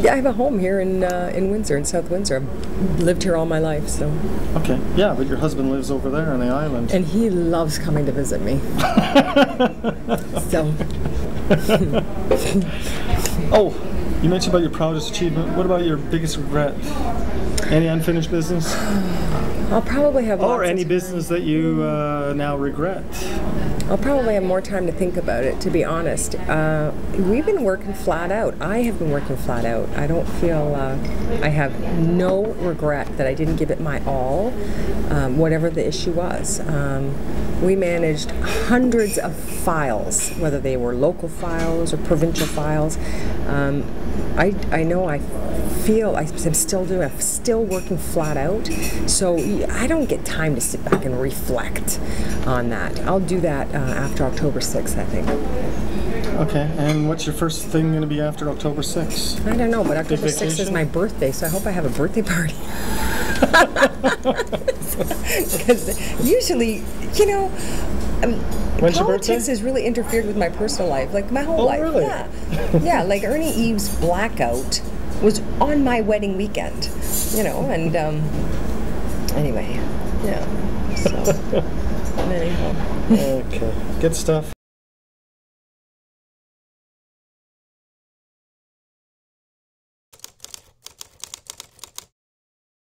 Yeah, I have a home here in uh, in Windsor, in South Windsor. I've lived here all my life, so Okay. Yeah, but your husband lives over there on the island. and he loves coming to visit me. so Oh, you mentioned about your proudest achievement. What about your biggest regret? Any unfinished business? I'll probably have Or any business that you uh, now regret? I'll probably have more time to think about it. To be honest, uh, we've been working flat out. I have been working flat out. I don't feel uh, I have no regret that I didn't give it my all, um, whatever the issue was. Um, we managed hundreds of files, whether they were local files or provincial files. Um, I, I know I feel I'm still doing. I'm still working flat out, so I don't get time to sit back and reflect on that. I'll do that after October 6th, I think. Okay. And what's your first thing going to be after October 6th? I don't know, but October 6th is my birthday, so I hope I have a birthday party. Because usually, you know, um, When's politics has really interfered with my personal life, like my whole Oh, life. really? Yeah, yeah. Like Ernie Eves' blackout was on my wedding weekend, you know, and um, anyway, yeah. So, anyhow. Okay. Good stuff.